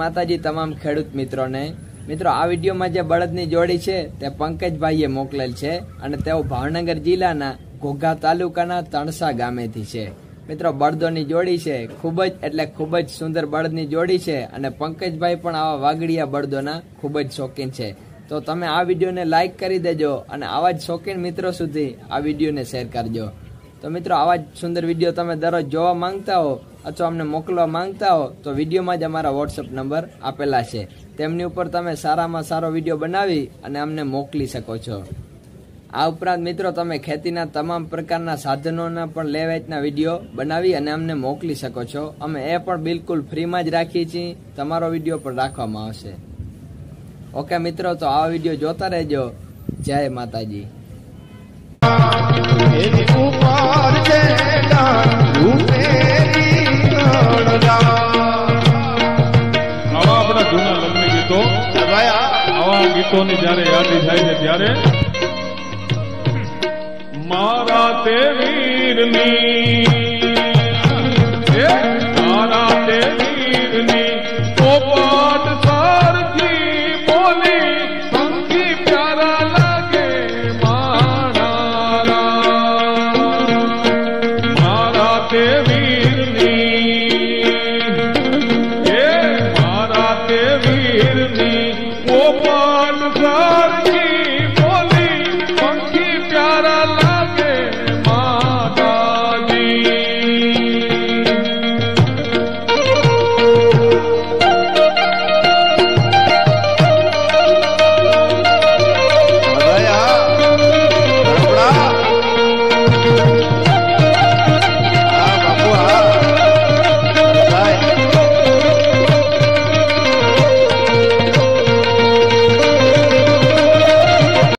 માતાજી તમામ ખેડૂત મિત્રોને. મિત્રો, આ વિડીયોમાં જે બળદની જોડી છે, તે પંકજભાઈએ મોકલેલ છે અને તેઓ ભાવનગર જિલ્લાના ઘોઘા તાલુકાના તણસા ગામેથી છે. મિત્રો, બળદોની જોડી છે, ખૂબ જ એટલે ખૂબ જ સુંદર બળદની જોડી છે અને પંકજભાઈ પણ આવા વાગડિયા બળદોના ખૂબ જ શોખીન છે. તો તમે આ વિડીયોને લાઇક કરી દેજો અને આવા જ શોખીન મિત્રો સુધી આ વિડીયોને શેર કરજો. તો મિત્રો, આવા જ સુંદર વીડિયો તમે દરરોજ જોવા માંગતા હો અથવા અમને મોકલવા માંગતા હો, તો વિડીયોમાં જ અમારા વોટ્સઅપ નંબર આપેલા છે. તેમની ઉપર તમે સારામાં સારો વીડિયો બનાવી અને અમને મોકલી શકો છો. આ ઉપરાંત મિત્રો, તમે ખેતીના તમામ પ્રકારના સાધનોના પણ લે વેચના વીડિયો બનાવી અને અમને મોકલી શકો છો. અમે એ પણ બિલકુલ ફ્રીમાં જ રાખીએ છીએ. તમારો વીડિયો પણ રાખવામાં આવશે. ઓકે મિત્રો, તો આ વીડિયો જોતા રહેજો. જય માતાજી. આવા આપણા જૂના લગ્ન ગીતો, આવા ગીતોની જયારે યાદી થાય છે ત્યારે મારા તે વીરની મારા તે વીરની પોપાટ સારખી બોલી, સંગી પ્યારા લાગે મારા મારા તે વીરની